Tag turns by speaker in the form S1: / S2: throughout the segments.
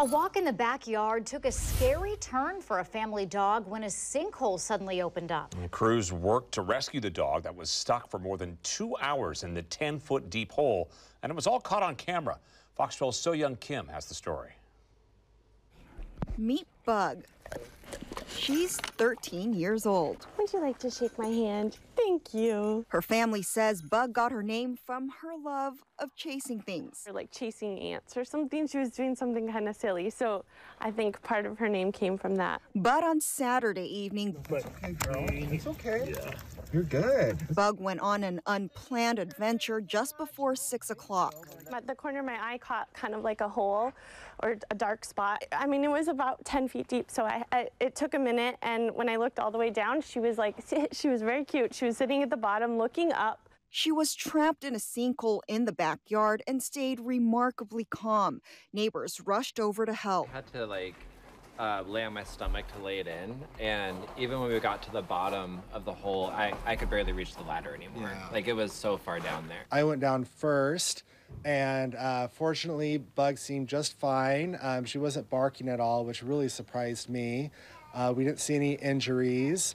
S1: A walk in the backyard took a scary turn for a family dog when a sinkhole suddenly opened up.
S2: And crews worked to rescue the dog that was stuck for more than two hours in the 10 foot deep hole, and it was all caught on camera. Fox 12's So Young Kim has the story.
S3: Meet Bug. She's 13 years old.
S4: Would you like to shake my hand? Thank you.
S3: Her family says Bug got her name from her love of chasing things.
S4: Or like chasing ants or something. She was doing something kind of silly. So I think part of her name came from that.
S3: But on Saturday evening,
S5: Hey, girl, it's okay. Yeah. You're good.
S3: Bug went on an unplanned adventure just before 6 o'clock.
S4: At the corner of my eye caught kind of like a hole or a dark spot. I mean, it was about 10 feet deep, so I, I, it took a minute. And when I looked all the way down, she was like, she was very cute. She was sitting at the bottom looking up.
S3: She was trapped in a sinkhole in the backyard and stayed remarkably calm. Neighbors rushed over to help.
S6: I had to like uh, lay on my stomach to lay it in, and even when we got to the bottom of the hole, I, I could barely reach the ladder anymore.
S5: Yeah.
S6: Like it was so far down there.
S7: I went down first, and uh, fortunately, Bug seemed just fine. Um, she wasn't barking at all, which really surprised me. Uh, we didn't see any injuries.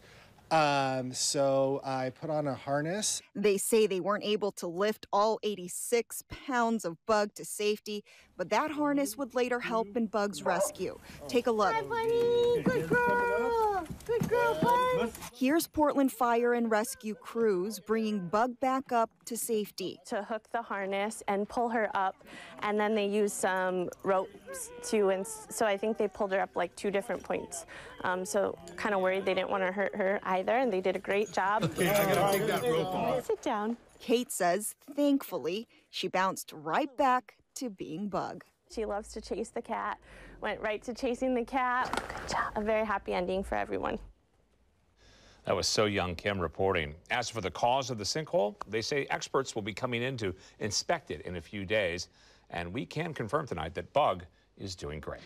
S7: Um, so I put on a harness.
S3: They say they weren't able to lift all 86 pounds of Bug to safety, but that harness would later help in Bug's rescue. Take a look.
S4: Bunny, good girl. Good girl, Bud.
S3: Here's Portland Fire and Rescue crews bringing Bug back up to safety.
S4: To hook the harness and pull her up, and then they used some ropes too. And so I think they pulled her up like two different points. Um, so kind of worried they didn't want to hurt her either, and they did a great job. Sit down.
S3: Kate says, thankfully, she bounced right back to being Bug.
S4: She loves to chase the cat. Went right to chasing the cat. Good job. A very happy ending for everyone.
S2: That was So Young Kim reporting. As for the cause of the sinkhole, they say experts will be coming in to inspect it in a few days. And we can confirm tonight that Bug is doing great.